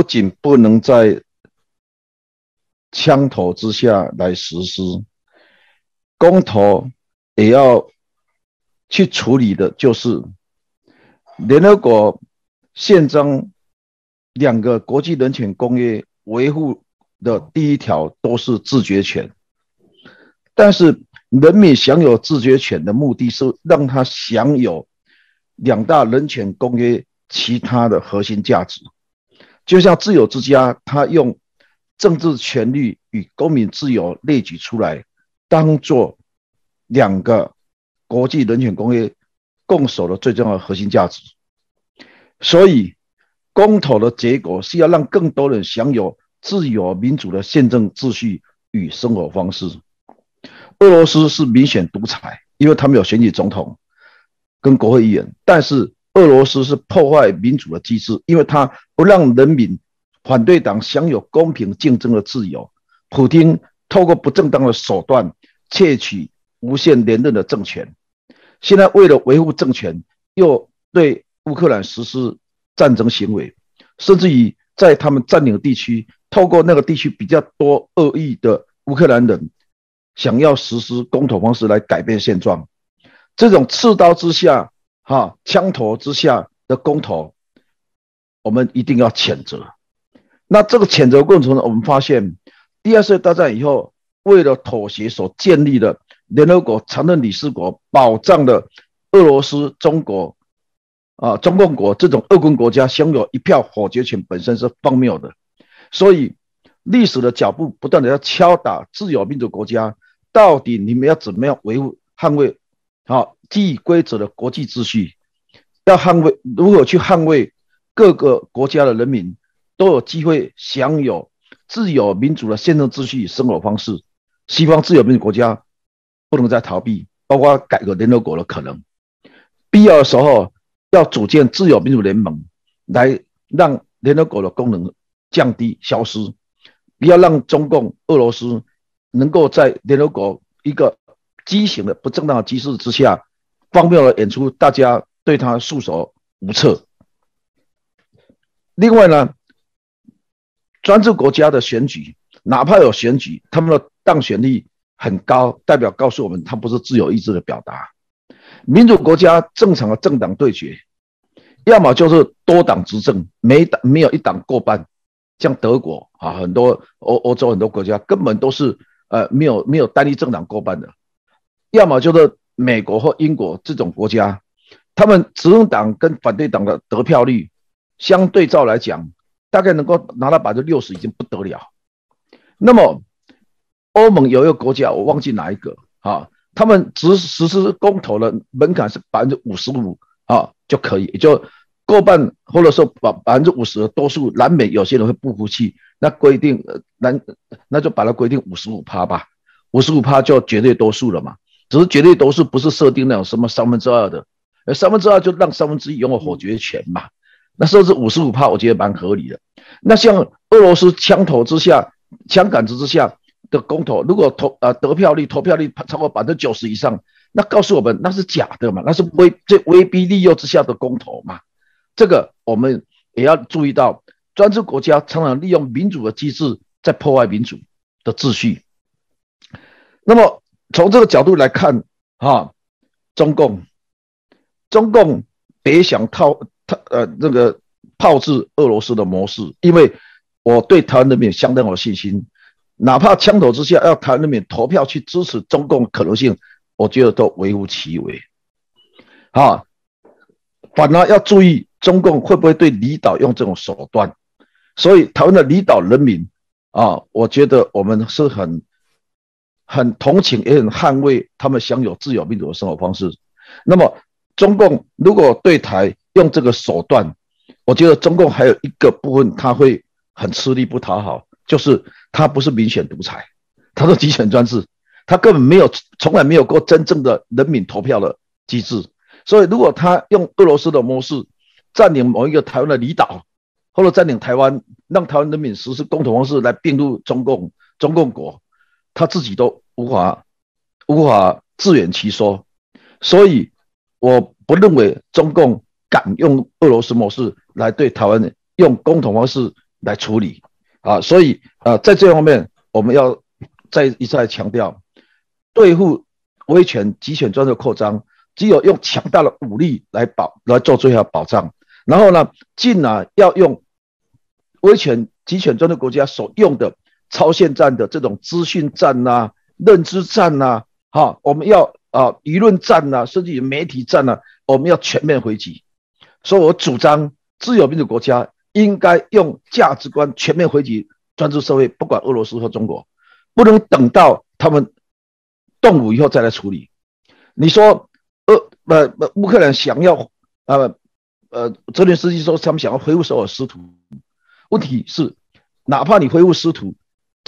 不仅不能在枪头之下来实施公投，也要去处理的，就是联合国宪章两个国际人权公约维护的第一条都是自决权，但是人民享有自决权的目的是让他享有两大人权公约其他的核心价值，就像自由之家，他用。政治权利与公民自由列举出来，当做两个国际人权公约共守的最重要的核心价值。所以，公投的结果是要让更多人享有自由民主的宪政秩序与生活方式。俄罗斯是明显独裁，因为他们有选举总统跟国会议员，但是俄罗斯是破坏民主的机制，因为他不让人民。反对党享有公平竞争的自由，普京透过不正当的手段窃取无限连任的政权，现在为了维护政权，又对乌克兰实施战争行为，甚至于在他们占领地区，透过那个地区比较多恶意的乌克兰人，想要实施公投方式来改变现状，这种刺刀之下，哈枪头之下的公投，我们一定要谴责。那这个谴责过程中，我们发现，第二次大战以后，为了妥协所建立的联合国常任理事国，保障了俄罗斯、中国、啊中共国这种二 quân 国家享有一票否决权，本身是荒谬的。所以，历史的脚步不断的要敲打自由民主国家，到底你们要怎么样维护、捍卫好既规则的国际秩序？要捍卫如何去捍卫各个国家的人民？都有机会享有自由民主的宪政秩序生活方式。西方自由民主国家不能再逃避，包括改革联合国的可能。必要的时候要组建自由民主联盟，来让联合国的功能降低、消失。不要让中共、俄罗斯能够在联合国一个畸形的不正当的机制之下，荒谬的演出，大家对他束手无策。另外呢？专制国家的选举，哪怕有选举，他们的当选率很高，代表告诉我们，它不是自由意志的表达。民主国家正常的政党对决，要么就是多党执政，没党没有一党过半，像德国啊，很多欧欧洲很多国家根本都是呃没有没有单一政党过半的；要么就是美国或英国这种国家，他们执政党跟反对党的得票率相对照来讲。大概能够拿到百分之六十已经不得了。那么，欧盟有一个国家，我忘记哪一个啊？他们只实施公投的门槛是百分之五十五啊就可以，也就过半或者说百百分之五十多数。南美有些人会不服气，那规定南那就把它规定五十五趴吧，五十五趴就绝对多数了嘛。只是绝对多数不是设定那种什么三分之二的，呃三分之二就让三分之一拥有否决权嘛。那设置五十五趴，我觉得蛮合理的。那像俄罗斯枪头之下、枪杆子之下的公投，如果投呃得票率、投票率超过百分之九十以上，那告诉我们那是假的嘛？那是威这威逼利诱之下的公投嘛？这个我们也要注意到，专制国家常常利用民主的机制在破坏民主的秩序。那么从这个角度来看，哈，中共，中共别想套套。呃，那个炮制俄罗斯的模式，因为我对台湾人民相当有信心，哪怕枪头之下要台湾人民投票去支持中共可能性，我觉得都微乎其微。啊，反而要注意中共会不会对离岛用这种手段。所以台湾的离岛人民啊，我觉得我们是很很同情，也很捍卫他们享有自由民主的生活方式。那么中共如果对台，用这个手段，我觉得中共还有一个部分他会很吃力不讨好，就是他不是民选独裁，他是集权专制，他根本没有从来没有过真正的人民投票的机制。所以，如果他用俄罗斯的模式占领某一个台湾的离岛，或者占领台湾，让台湾人民实施共同方式来并入中共中共国，他自己都无法无法自圆其说。所以，我不认为中共。敢用俄罗斯模式来对台湾用共同方式来处理啊。所以啊，在这方面，我们要再一再强调，对付威权、集权专制扩张，只有用强大的武力来保来做最后保障。然后呢，进而要用威权、集权专制国家所用的超限战的这种资讯战呐、认知战呐，哈，我们要啊舆论战呐，甚至于媒体战呐，我们要全面回击。所以我主张，自由民主国家应该用价值观全面回击专制社会，不管俄罗斯或中国，不能等到他们动武以后再来处理。你说，呃呃呃，乌克兰想要呃呃，泽连斯基说他们想要恢复所有师徒，问题是，哪怕你恢复师徒，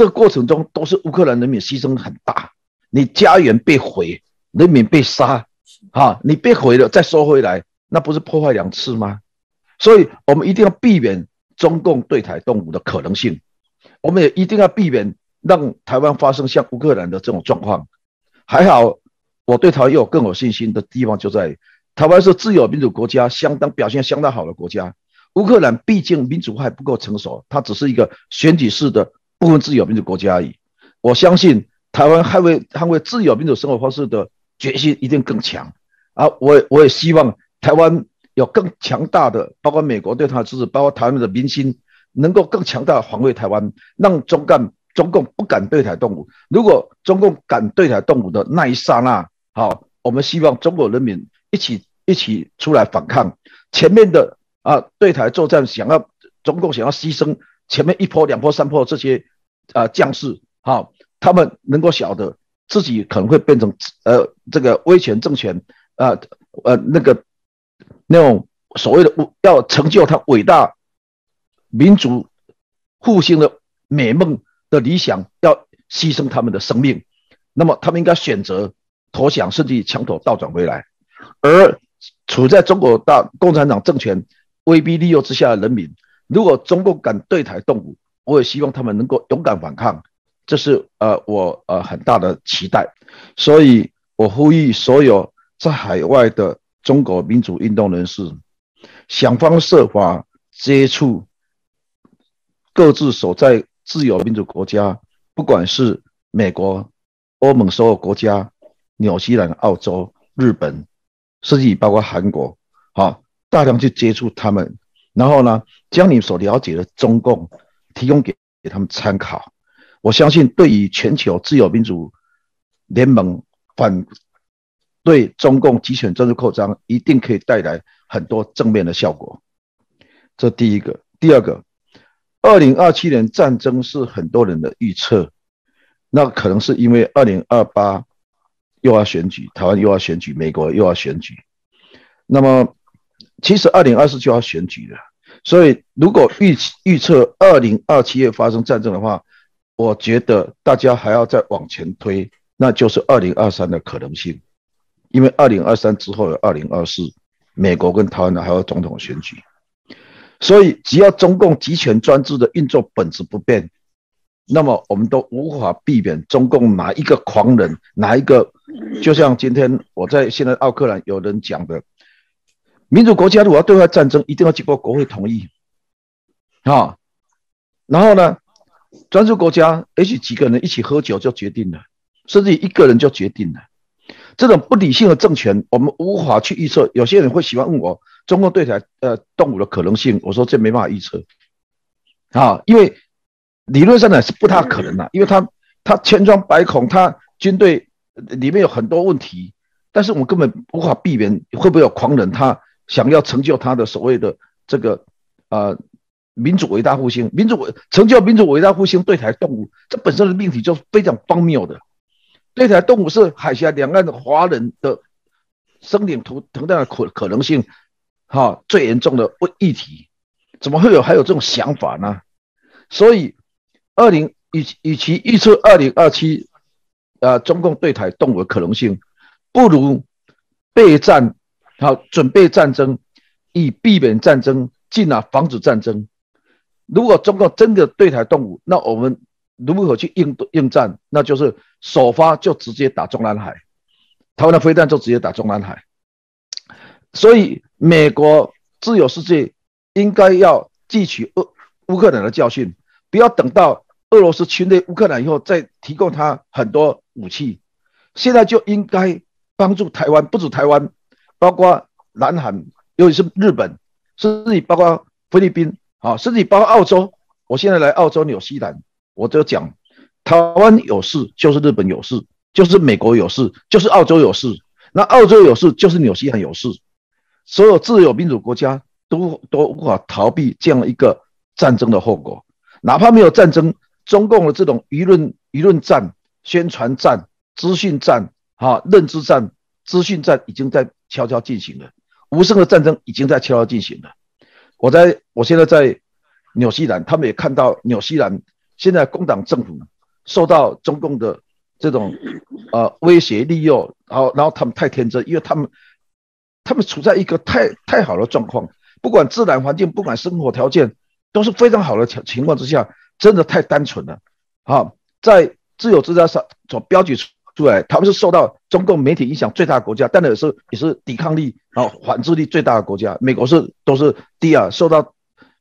这个过程中都是乌克兰人民牺牲很大，你家园被毁，人民被杀，啊，你被毁了再收回来。那不是破坏两次吗？所以我们一定要避免中共对台动武的可能性，我们也一定要避免让台湾发生像乌克兰的这种状况。还好，我对台湾有更有信心的地方就在台湾是自由民主国家，相当表现相当好的国家。乌克兰毕竟民主还不够成熟，它只是一个选举式的部分自由民主国家而已。我相信台湾捍卫捍卫自由民主生活方式的决心一定更强啊！我我也希望。台湾有更强大的，包括美国对他的支持，包括台湾的民心，能够更强大的防卫台湾，让中干中共不敢对台动武。如果中共敢对台动武的那一刹那，好，我们希望中国人民一起一起出来反抗。前面的啊对台作战，想要中共想要牺牲前面一波、两波、三波这些啊将士，好，他们能够晓得自己可能会变成呃这个威权政权啊呃那个。那种所谓的要成就他伟大民族复兴的美梦的理想，要牺牲他们的生命，那么他们应该选择投降，甚至枪头倒转回来。而处在中国大共产党政权威逼利诱之下的人民，如果中共敢对台动武，我也希望他们能够勇敢反抗，这是呃我呃很大的期待。所以我呼吁所有在海外的。中国民主运动人士想方设法接触各自所在自由民主国家，不管是美国、欧盟所有国家、纽西兰、澳洲、日本，甚至包括韩国，好，大量去接触他们，然后呢，将你所了解的中共提供给给他们参考。我相信，对于全球自由民主联盟反。对中共集权政治扩张一定可以带来很多正面的效果，这第一个。第二个，二零二七年战争是很多人的预测，那可能是因为二零二八又要选举，台湾又要选举，美国又要选举。那么，其实二零二四就要选举了，所以如果预预测二零二七月发生战争的话，我觉得大家还要再往前推，那就是二零二三的可能性。因为二零二三之后有二零二四，美国跟台湾的还有总统选举，所以只要中共集权专制的运作本质不变，那么我们都无法避免中共哪一个狂人，哪一个，就像今天我在现在奥克兰有人讲的，民主国家如果要对外战争，一定要经过国会同意，啊，然后呢，专制国家也许几个人一起喝酒就决定了，甚至一个人就决定了。这种不理性的政权，我们无法去预测。有些人会喜欢问我，中共对台呃动武的可能性，我说这没办法预测啊，因为理论上呢是不太可能的，因为他他千疮百孔，他军队里面有很多问题，但是我们根本无法避免会不会有狂人，他想要成就他的所谓的这个呃民主伟大复兴，民主成就民主伟大复兴对台动武，这本身的命题就非常荒谬的。对台动武是海峡两岸的华人的生灵涂涂炭的可可能性，哈，最严重的问议题，怎么会有还有这种想法呢？所以，二零与与其预测二零二七，呃，中共对台动武的可能性，不如备战，好，准备战争，以避免战争，进而防止战争。如果中共真的对台动武，那我们。如何去应应战？那就是首发就直接打中南海，台湾的飞弹就直接打中南海。所以，美国自由世界应该要汲取乌克兰的教训，不要等到俄罗斯侵略乌克兰以后再提供他很多武器。现在就应该帮助台湾，不止台湾，包括南韩，尤其是日本，甚至包括菲律宾，啊，甚至包括澳洲。我现在来澳洲、纽西兰，我就讲，台湾有事就是日本有事，就是美国有事，就是澳洲有事。那澳洲有事就是纽西兰有事。所有自由民主国家都都无法逃避这样一个战争的后果，哪怕没有战争，中共的这种舆论舆论战、宣传战。资讯战，哈，认知战、资讯战已经在悄悄进行了，无声的战争已经在悄悄进行了。我在我现在在纽西兰，他们也看到纽西兰现在工党政府受到中共的这种呃威胁利诱，然后然后他们太天真，因为他们他们处在一个太太好的状况，不管自然环境，不管生活条件都是非常好的情情况之下，真的太单纯了啊！在自由之家上所标举出。对，他们是受到中共媒体影响最大的国家，但也是也是抵抗力然后反制力最大的国家。美国是都是第二，受到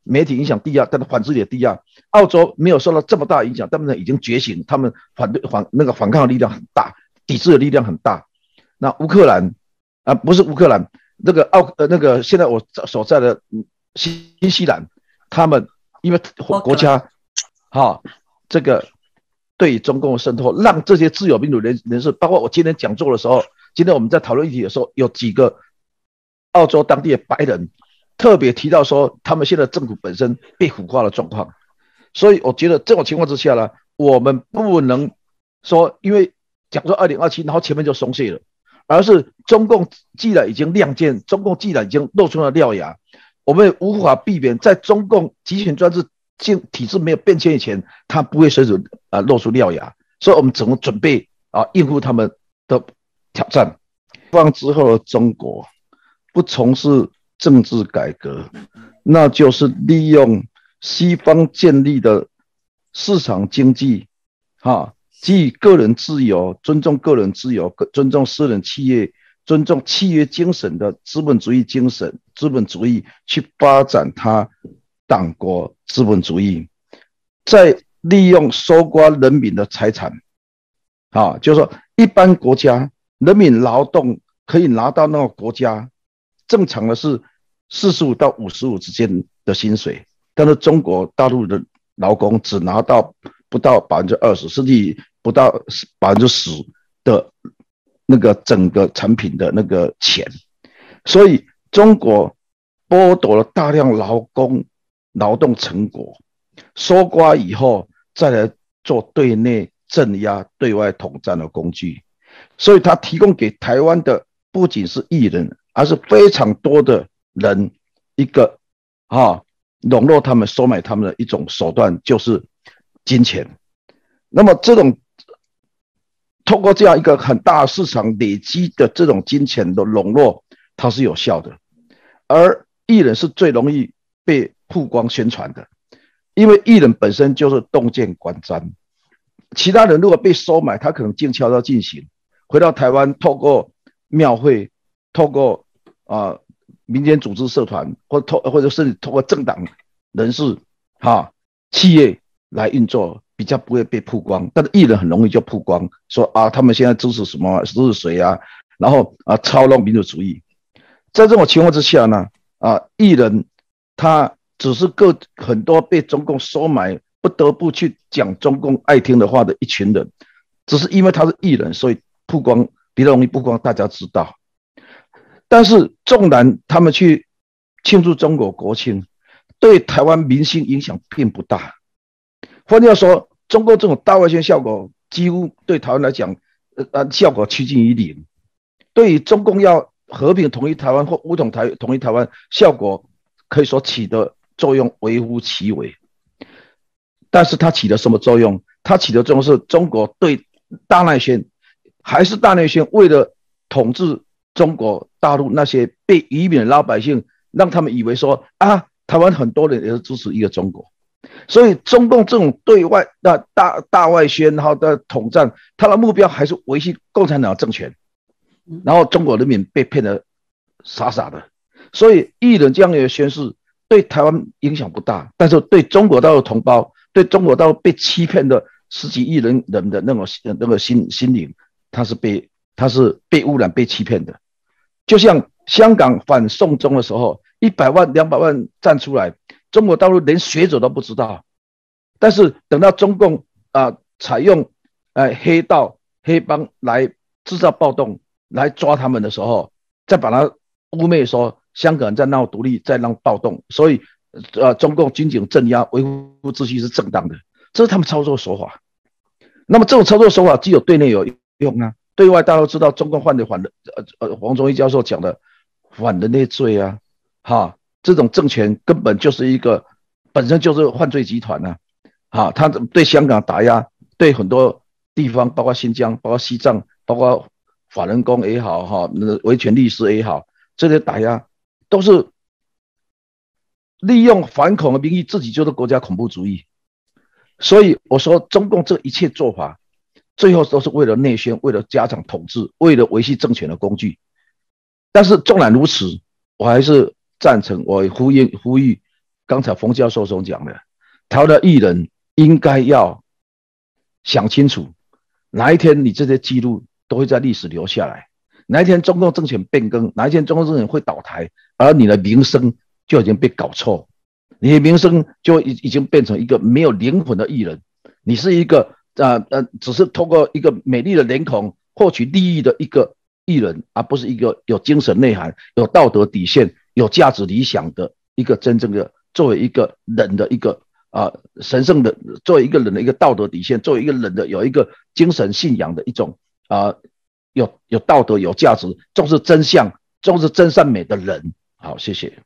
媒体影响第二，但是反制力第二。澳洲没有受到这么大影响，他们呢已经觉醒，他们反对反那个反抗力量很大，抵制的力量很大。那乌克兰啊，不是乌克兰，那个澳呃那个现在我所在的新西兰，他们因为国家哈这个。对中共的渗透，让这些自由民主人人士，包括我今天讲座的时候，今天我们在讨论议题的时候，有几个澳洲当地的白人特别提到说，他们现在政府本身被腐化的状况。所以我觉得这种情况之下呢，我们不能说因为讲说二零二七，然后前面就松懈了，而是中共既然已经亮剑，中共既然已经露出了獠牙，我们无法避免在中共集权专制。进体制没有变迁以前，他不会随手啊露出獠牙，所以我们怎么准备啊应付他们的挑战？放之后的中国不从事政治改革，那就是利用西方建立的市场经济，哈，基于个人自由、尊重个人自由、尊重私人企业、尊重契约精神的资本主义精神、资本主义去发展它。党国资本主义在利用搜刮人民的财产，啊，就是说一般国家人民劳动可以拿到那个国家正常的是四十五到五十五之间的薪水，但是中国大陆的劳工只拿到不到百分之二十，甚至不到百分之十的那个整个产品的那个钱，所以中国剥夺了大量劳工。劳动成果收刮以后，再来做对内镇压、对外统战的工具。所以，他提供给台湾的不仅是艺人，而是非常多的人一个啊笼络他们、收买他们的一种手段，就是金钱。那么，这种通过这样一个很大市场累积的这种金钱的笼络，它是有效的。而艺人是最容易被。曝光宣传的，因为艺人本身就是洞见观瞻，其他人如果被收买，他可能静悄悄进行，回到台湾，透过庙会，透过啊民间组织社团，或透或者是透过政党人士哈企业来运作，比较不会被曝光。但是艺人很容易就曝光，说啊他们现在支持什么支持谁啊，然后啊操弄民主主义。在这种情况之下呢，啊艺人他。只是个很多被中共收买，不得不去讲中共爱听的话的一群人，只是因为他是艺人，所以曝光比较容易曝光，大家知道。但是纵然他们去庆祝中国国庆，对台湾民心影响并不大。换句话说，中国这种大外宣效果几乎对台湾来讲，呃呃，效果趋近于零。对于中共要和平统一台湾或武统台统一台湾，效果可以说起的。作用微乎其微，但是它起了什么作用？它起的作用是中国对大内宣，还是大内宣为了统治中国大陆那些被移民的老百姓，让他们以为说啊，台湾很多人也是支持一个中国，所以中共这种对外的大大外宣，然后的统战，他的目标还是维系共产党政权，然后中国人民被骗得傻傻的，所以艺人这样的宣誓。对台湾影响不大，但是对中国大陆同胞，对中国大陆被欺骗的十几亿人人的那种那个心心灵，他是被他是被污染、被欺骗的。就像香港反送中的时候，一百万、两百万站出来，中国大陆连学者都不知道。但是等到中共啊采用呃黑道黑帮来制造暴动，来抓他们的时候，再把他污蔑说香港人在闹独立，在闹暴动，所以呃中共军警镇压维护秩序是正当的，这是他们操作手法。那么这种操作手法既有对内有用啊，对外大家都知道中共犯的反的呃呃黄忠义教授讲的反人类罪啊，哈，这种政权根本就是一个本身就是犯罪集团呐。哈，他对香港打压，对很多地方，包括新疆、包括西藏、包括法轮功也好，哈，那个维权律师也好，这些打压都是利用反恐的名义，自己就是国家恐怖主义。所以我说，中共这一切做法，最后都是为了内宣，为了加强统治，为了维系政权的工具。但是纵然如此，我还是赞成，我呼吁呼吁刚才冯教授所讲的，台湾的艺人。应该要想清楚，哪一天你这些记录都会在历史留下来。哪一天中共政权变更，哪一天中共政权会倒台，而你的名声就已经被搞臭，你的名声就已已经变成一个没有灵魂的艺人。你是一个呃呃，只是通过一个美丽的脸孔获取利益的一个艺人，而不是一个有精神内涵、有道德底线、有价值理想的一个真正的作为一个人的一个。啊，神圣的作为一个人的一个道德底线，作为一个人的有一个精神信仰的一种啊，有有道德有价值，重视真相，重视真善美的人。好，谢谢。